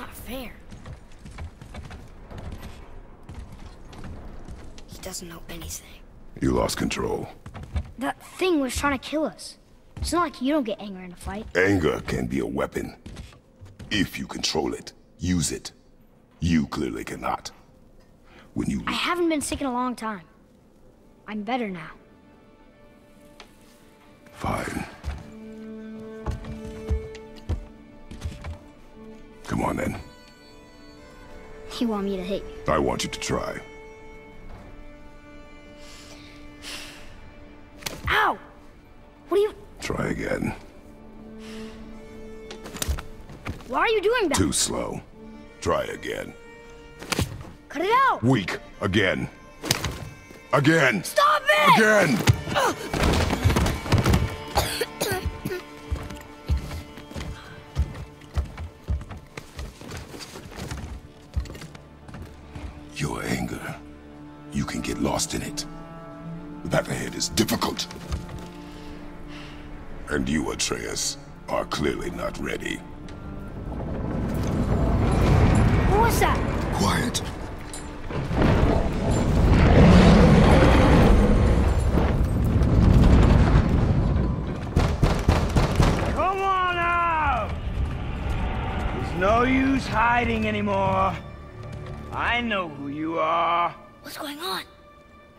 not fair. He doesn't know anything. You lost control. That thing was trying to kill us. It's not like you don't get anger in a fight. Anger can be a weapon. If you control it, use it. You clearly cannot. When you... I haven't been sick in a long time. I'm better now. Fine. Come on then. You want me to hit you? I want you to try. Ow! What are you... Try again. Why are you doing that? Too slow. Try again. Cut it out! Weak. Again. Again. Stop it! Again! Lost in it. The path ahead is difficult. And you, Atreus, are clearly not ready. What was that? Quiet. Come on out! There's no use hiding anymore. I know who you are. What's going on?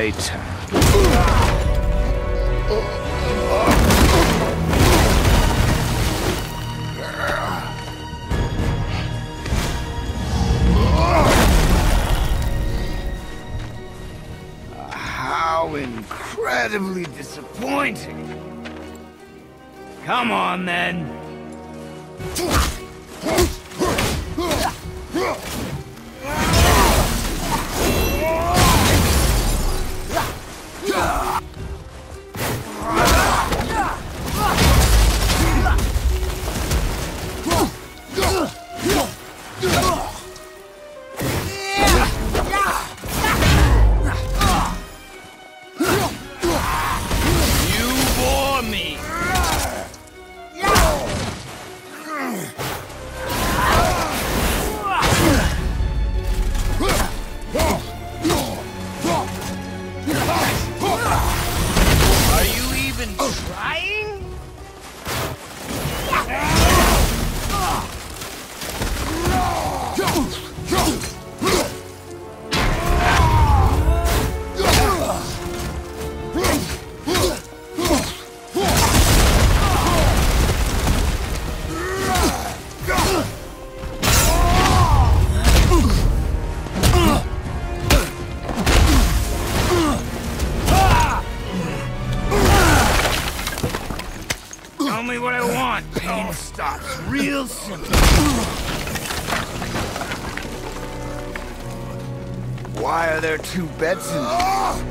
My. How incredibly disappointing. Come on, then. Real simple. Why are there two beds in Leave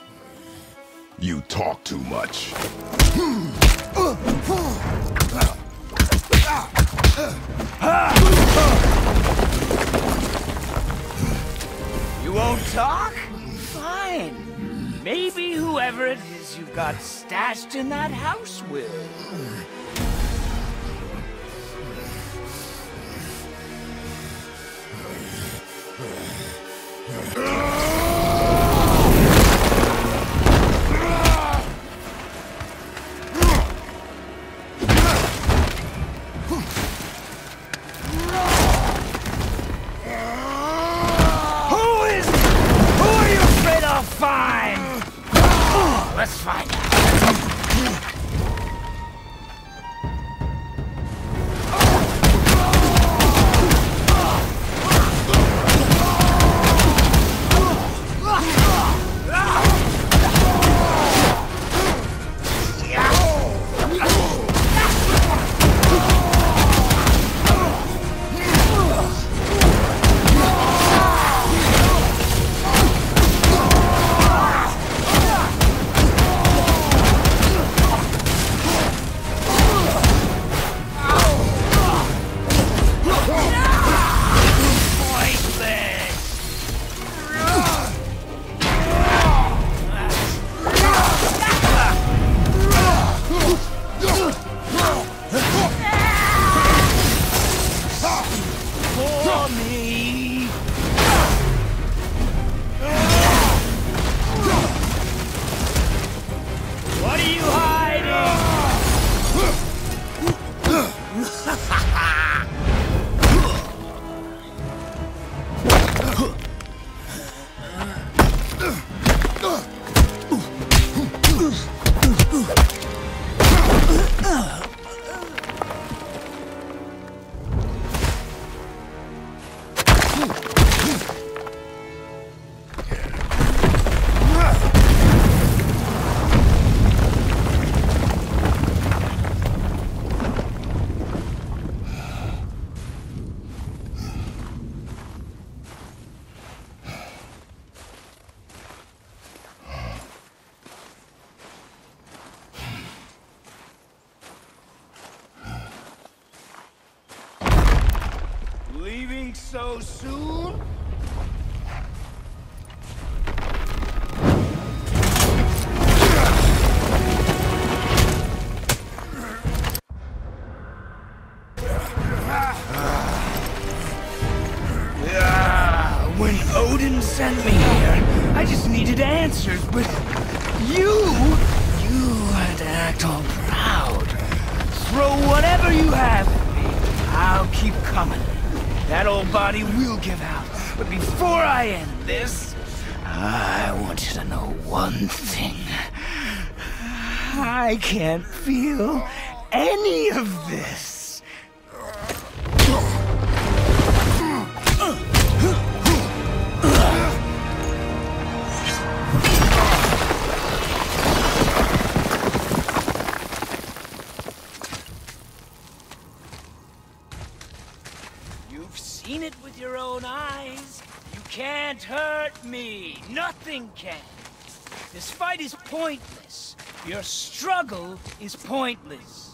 You talk too much. You won't talk? Fine. Maybe whoever it is you've got stashed in that house will. Who I end this, I want you to know one thing. I can't feel any of this. Hurt me. Nothing can. This fight is pointless. Your struggle is pointless.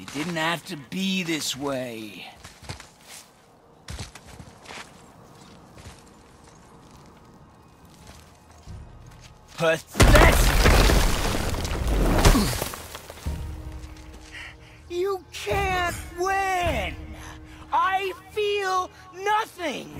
It didn't have to be this way. pathetic. You can't win. I feel nothing.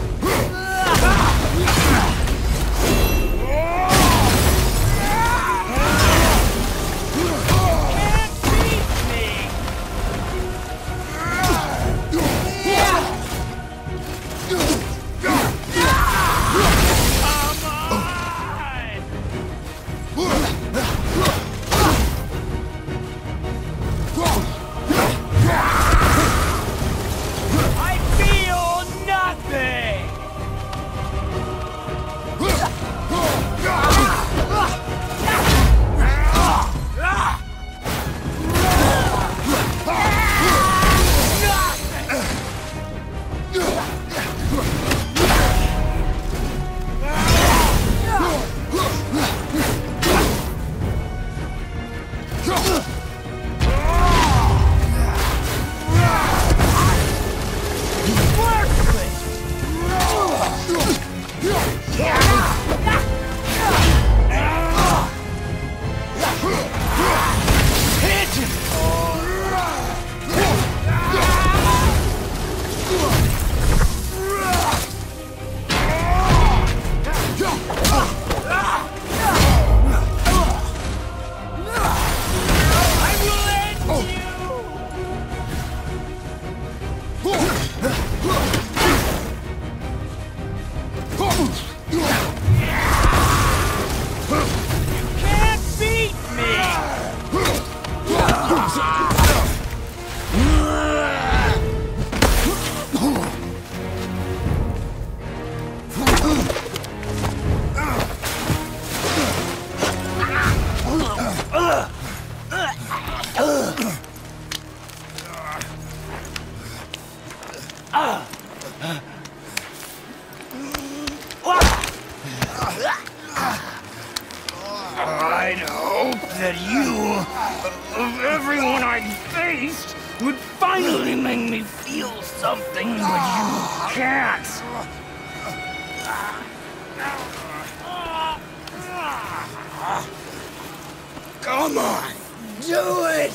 I'd hope that you, of everyone I faced, would finally make me feel something, but you can't. Come on, do it!